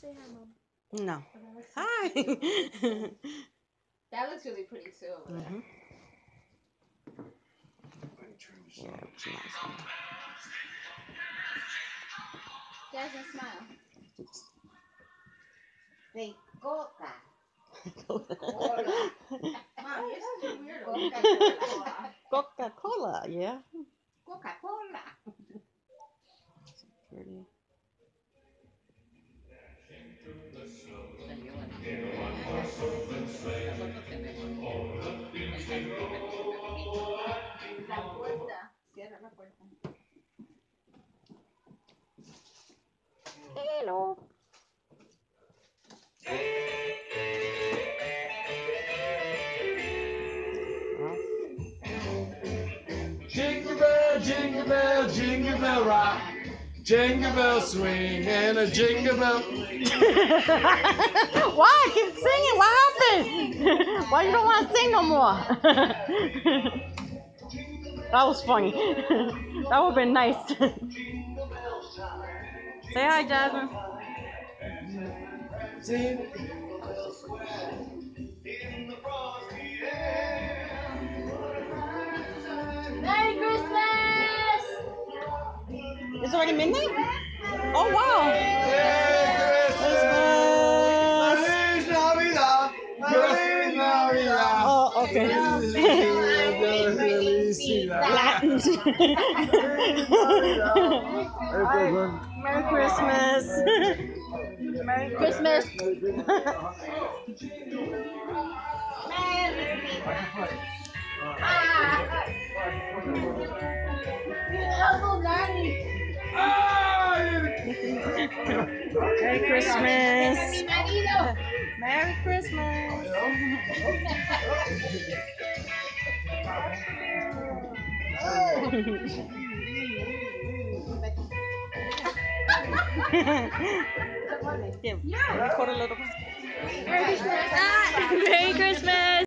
Say hi, mom. No. Hi. That looks really pretty too over there. hmm Yeah, it's nice. Jasmine, smile. Say coca. Mom, you're such a weirdo. Coca-Cola. Coca-Cola, yeah. Coca-Cola. Pretty. Jingle bell, jingle bell, jingle bell rock. Jingle bell swing and a jingle bell. Why? Keep singing. What happened? Why you don't want to sing no more? that was funny. that would have been nice. Say hi, Jasmine. It's already midnight? Oh, wow. Feliz Navidad. Feliz Navidad. Oh, okay. Felicidad. Merry Christmas. Merry Christmas. Merry Uncle Johnny. Merry Christmas. Merry Christmas. yeah, record a little. Merry Christmas. Merry Christmas.